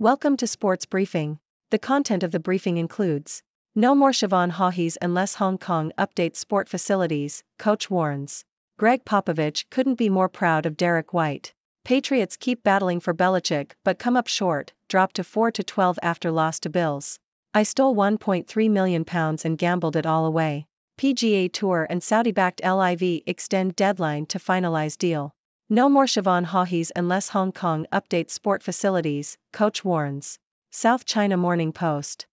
Welcome to Sports Briefing. The content of the briefing includes No more Siobhan Haugheys unless Hong Kong updates sport facilities, coach warns. Gregg Popovich couldn't be more proud of Derrick White. Patriots keep battling for Belichick but come up short, drop to 4 to 12 after loss to Bills. I stole 1.3 million pounds and gambled it all away. PGA Tour and Saudi-backed LIV extend deadline to finalize deal. No more Siobhan Haugheys unless Hong Kong updates sport facilities, coach warns. South China Morning Post.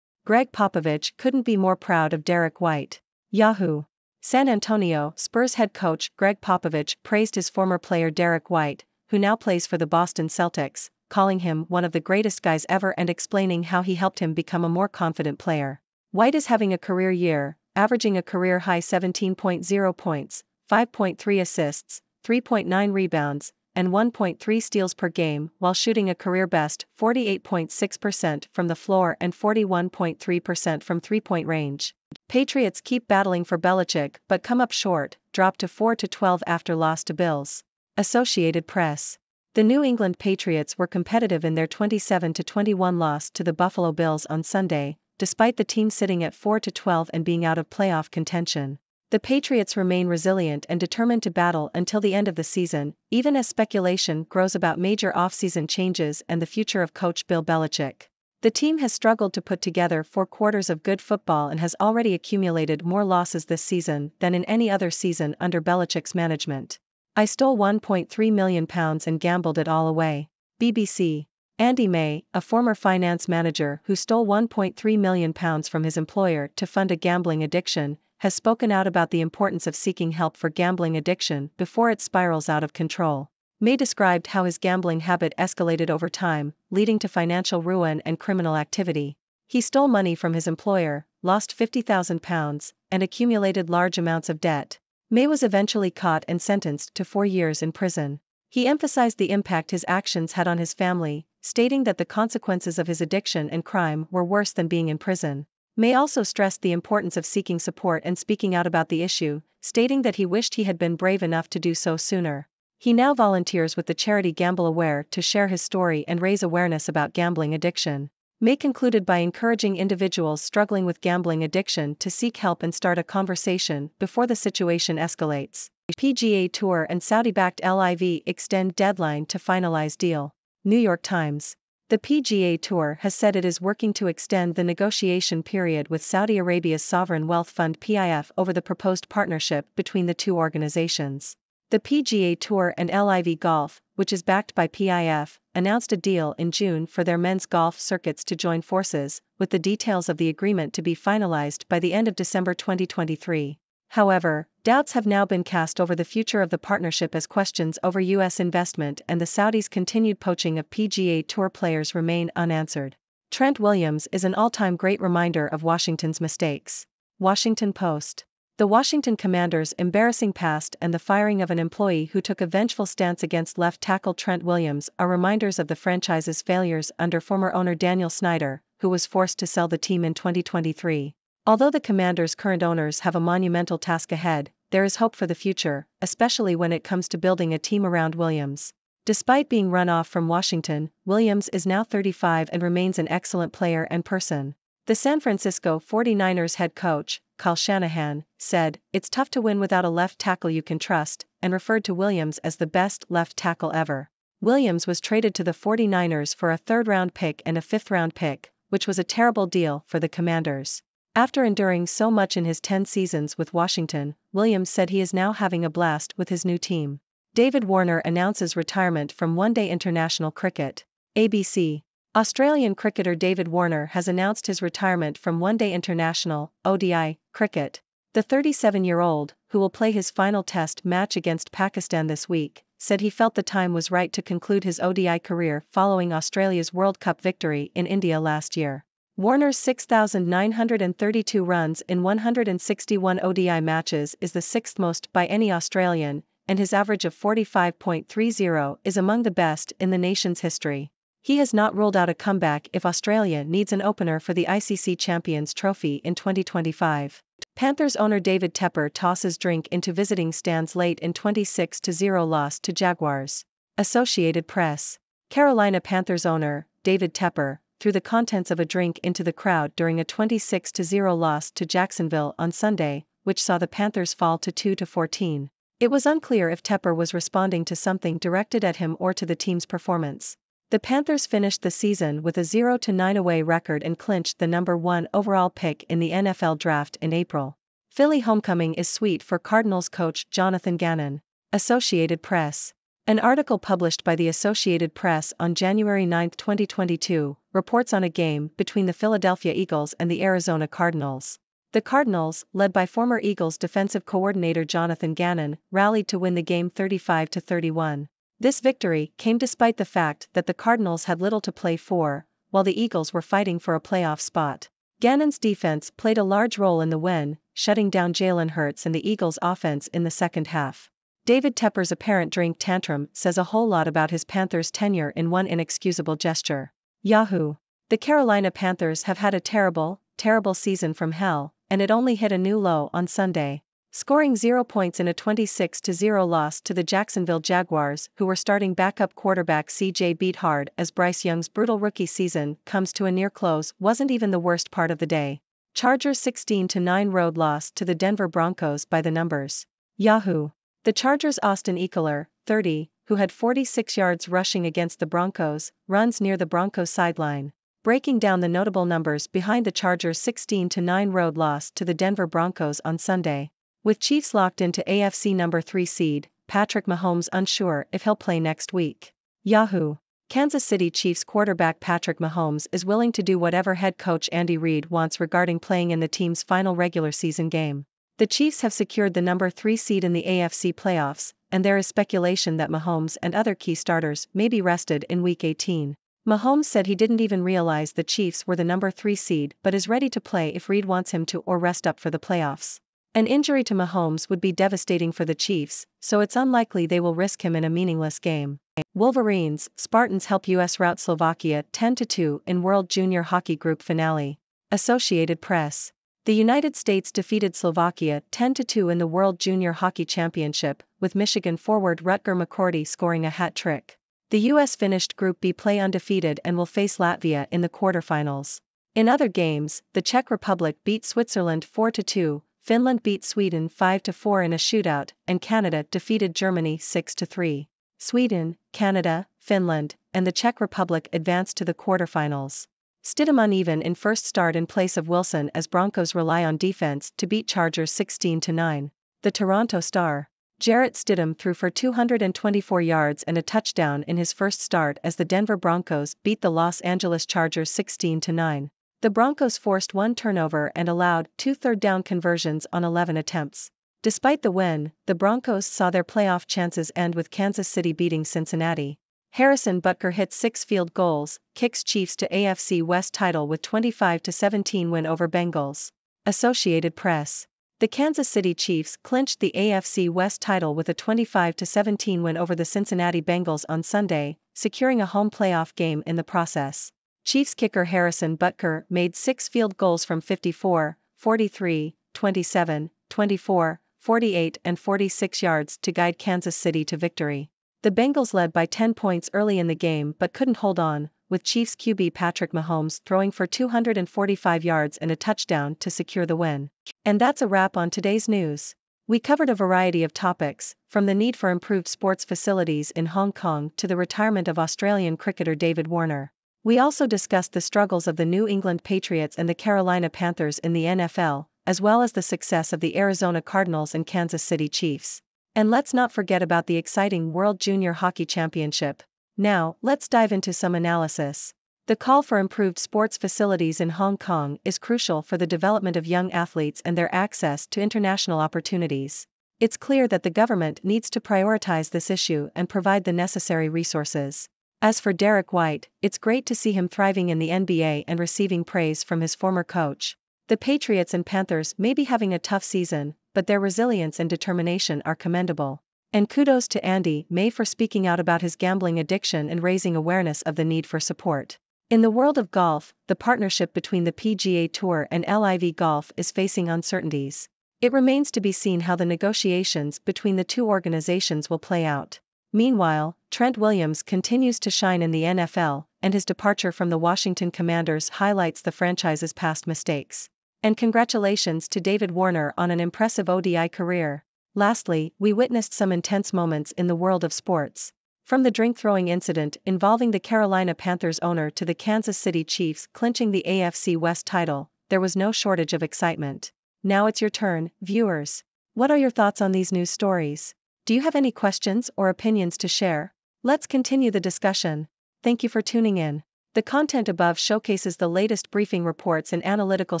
Gregg Popovich couldn't be more proud of Derrick White. Yahoo! San Antonio Spurs head coach Gregg Popovich praised his former player Derrick White, who now plays for the Boston Celtics, calling him one of the greatest guys ever and explaining how he helped him become a more confident player. White is having a career year, averaging a career high 17.0 points, 5.3 assists, 3.9 rebounds, and 1.3 steals per game while shooting a career best 48.6% from the floor and 41.3% from three point range. Patriots keep battling for Belichick but come up short, drop to 4 to 12 after loss to Bills. Associated Press. The New England Patriots were competitive in their 27 21 loss to the Buffalo Bills on Sunday, despite the team sitting at 4 12 and being out of playoff contention. The Patriots remain resilient and determined to battle until the end of the season, even as speculation grows about major offseason changes and the future of coach Bill Belichick. The team has struggled to put together four quarters of good football and has already accumulated more losses this season than in any other season under Belichick's management. I stole 1.3 million pounds and gambled it all away. BBC. Andy May, a former finance manager who stole 1.3 million pounds from his employer to fund a gambling addiction, has spoken out about the importance of seeking help for gambling addiction before it spirals out of control. May described how his gambling habit escalated over time, leading to financial ruin and criminal activity. He stole money from his employer, lost £50,000, and accumulated large amounts of debt. May was eventually caught and sentenced to four years in prison. He emphasized the impact his actions had on his family, stating that the consequences of his addiction and crime were worse than being in prison. May also stressed the importance of seeking support and speaking out about the issue, stating that he wished he had been brave enough to do so sooner. He now volunteers with the charity Gamble Aware to share his story and raise awareness about gambling addiction. May concluded by encouraging individuals struggling with gambling addiction to seek help and start a conversation before the situation escalates. PGA Tour and Saudi backed LIV extend deadline to finalize deal. New York Times. The PGA Tour has said it is working to extend the negotiation period with Saudi Arabia's sovereign wealth fund PIF over the proposed partnership between the two organizations. The PGA Tour and LIV Golf, which is backed by PIF, announced a deal in June for their men's golf circuits to join forces, with the details of the agreement to be finalized by the end of December 2023. However, doubts have now been cast over the future of the partnership as questions over U.S. investment and the Saudis' continued poaching of PGA Tour players remain unanswered. Trent Williams is an all time great reminder of Washington's mistakes. Washington Post. The Washington Commanders' embarrassing past and the firing of an employee who took a vengeful stance against left tackle Trent Williams are reminders of the franchise's failures under former owner Daniel Snyder, who was forced to sell the team in 2023. Although the Commanders' current owners have a monumental task ahead, there is hope for the future, especially when it comes to building a team around Williams. Despite being run off from Washington, Williams is now 35 and remains an excellent player and person. The San Francisco 49ers head coach, Kyle Shanahan, said, It's tough to win without a left tackle you can trust, and referred to Williams as the best left tackle ever. Williams was traded to the 49ers for a third round pick and a fifth round pick, which was a terrible deal for the Commanders. After enduring so much in his 10 seasons with Washington, Williams said he is now having a blast with his new team. David Warner announces retirement from one day international cricket. ABC. Australian cricketer David Warner has announced his retirement from one day international ODI cricket. The 37 year old, who will play his final test match against Pakistan this week, said he felt the time was right to conclude his ODI career following Australia's World Cup victory in India last year. Warner's 6,932 runs in 161 ODI matches is the sixth most by any Australian, and his average of 45.30 is among the best in the nation's history. He has not ruled out a comeback if Australia needs an opener for the ICC Champions Trophy in 2025. Panthers owner David Tepper tosses drink into visiting stands late in 26-0 loss to Jaguars. Associated Press. Carolina Panthers owner, David Tepper, threw the contents of a drink into the crowd during a 26-0 loss to Jacksonville on Sunday, which saw the Panthers fall to 2-14. It was unclear if Tepper was responding to something directed at him or to the team's performance. The Panthers finished the season with a 0-9 away record and clinched the number 1 overall pick in the NFL draft in April. Philly homecoming is sweet for Cardinals coach Jonathan Gannon. Associated Press. An article published by the Associated Press on January 9, 2022, reports on a game between the Philadelphia Eagles and the Arizona Cardinals. The Cardinals, led by former Eagles defensive coordinator Jonathan Gannon, rallied to win the game 35 31. This victory came despite the fact that the Cardinals had little to play for, while the Eagles were fighting for a playoff spot. Gannon's defense played a large role in the win, shutting down Jalen Hurts and the Eagles' offense in the second half. David Tepper's apparent drink tantrum says a whole lot about his Panthers' tenure in one inexcusable gesture. Yahoo! The Carolina Panthers have had a terrible, terrible season from hell, and it only hit a new low on Sunday scoring 0 points in a 26-0 loss to the Jacksonville Jaguars who were starting backup quarterback CJ Beathard as Bryce Young's brutal rookie season comes to a near close wasn't even the worst part of the day. Chargers 16-9 road loss to the Denver Broncos by the numbers. Yahoo! The Chargers' Austin Ekeler, 30, who had 46 yards rushing against the Broncos, runs near the Broncos sideline. Breaking down the notable numbers behind the Chargers' 16-9 road loss to the Denver Broncos on Sunday. With Chiefs locked into AFC number 3 seed, Patrick Mahomes unsure if he'll play next week. Yahoo! Kansas City Chiefs quarterback Patrick Mahomes is willing to do whatever head coach Andy Reid wants regarding playing in the team's final regular season game. The Chiefs have secured the number 3 seed in the AFC playoffs, and there is speculation that Mahomes and other key starters may be rested in Week 18. Mahomes said he didn't even realize the Chiefs were the number 3 seed but is ready to play if Reid wants him to or rest up for the playoffs. An injury to Mahomes would be devastating for the Chiefs, so it's unlikely they will risk him in a meaningless game. Wolverines, Spartans help US rout Slovakia 10-2 in World Junior Hockey Group finale. Associated Press. The United States defeated Slovakia 10-2 in the World Junior Hockey Championship, with Michigan forward Rutger McGroarty scoring a hat trick. The US finished Group B play undefeated and will face Latvia in the quarterfinals. In other games, the Czech Republic beat Switzerland 4-2, Finland beat Sweden 5-4 in a shootout, and Canada defeated Germany 6-3. Sweden, Canada, Finland, and the Czech Republic advanced to the quarterfinals. Stidham uneven in first start in place of Wilson as Broncos rely on defense to beat Chargers 16-9. The Toronto Star. Jarrett Stidham threw for 224 yards and a touchdown in his first start as the Denver Broncos beat the Los Angeles Chargers 16-9. The Broncos forced one turnover and allowed two third down conversions on 11 attempts. Despite the win, the Broncos saw their playoff chances end with Kansas City beating Cincinnati. Harrison Butker hit six field goals, kicks Chiefs to AFC West title with 25-17 win over Bengals. Associated Press. The Kansas City Chiefs clinched the AFC West title with a 25-17 win over the Cincinnati Bengals on Sunday, securing a home playoff game in the process. Chiefs kicker Harrison Butker made six field goals from 54, 43, 27, 24, 48 and 46 yards to guide Kansas City to victory. The Bengals led by 10 points early in the game but couldn't hold on, with Chiefs QB Patrick Mahomes throwing for 245 yards and a touchdown to secure the win. And that's a wrap on today's news. We covered a variety of topics, from the need for improved sports facilities in Hong Kong to the retirement of Australian cricketer David Warner. We also discussed the struggles of the New England Patriots and the Carolina Panthers in the NFL, as well as the success of the Arizona Cardinals and Kansas City Chiefs. And let's not forget about the exciting World Junior Hockey Championship. Now, let's dive into some analysis. The call for improved sports facilities in Hong Kong is crucial for the development of young athletes and their access to international opportunities. It's clear that the government needs to prioritize this issue and provide the necessary resources. As for Derrick White, it's great to see him thriving in the NBA and receiving praise from his former coach. The Patriots and Panthers may be having a tough season, but their resilience and determination are commendable. And kudos to Andy May for speaking out about his gambling addiction and raising awareness of the need for support. In the world of golf, the partnership between the PGA Tour and LIV Golf is facing uncertainties. It remains to be seen how the negotiations between the two organizations will play out. Meanwhile, Trent Williams continues to shine in the NFL, and his departure from the Washington Commanders highlights the franchise's past mistakes. And congratulations to David Warner on an impressive ODI career. Lastly, we witnessed some intense moments in the world of sports. From the drink throwing incident involving the Carolina Panthers owner to the Kansas City Chiefs clinching the AFC West title, there was no shortage of excitement. Now it's your turn, viewers. What are your thoughts on these news stories? Do you have any questions or opinions to share? Let's continue the discussion. Thank you for tuning in. The content above showcases the latest briefing reports and analytical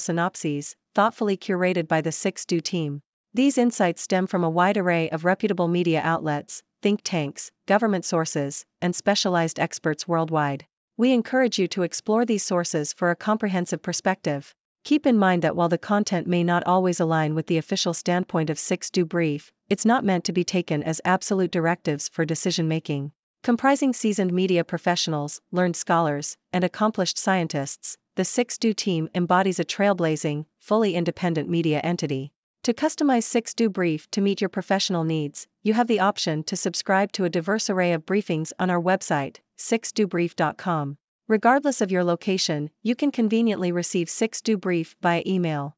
synopses, thoughtfully curated by the 6Do team. These insights stem from a wide array of reputable media outlets, think tanks, government sources, and specialized experts worldwide. We encourage you to explore these sources for a comprehensive perspective. Keep in mind that while the content may not always align with the official standpoint of 6Do Brief, it's not meant to be taken as absolute directives for decision making. Comprising seasoned media professionals, learned scholars, and accomplished scientists, the 6Do team embodies a trailblazing, fully independent media entity. To customize 6Do Brief to meet your professional needs, you have the option to subscribe to a diverse array of briefings on our website, 6dobrief.com. Regardless of your location, you can conveniently receive 6Do Brief via email.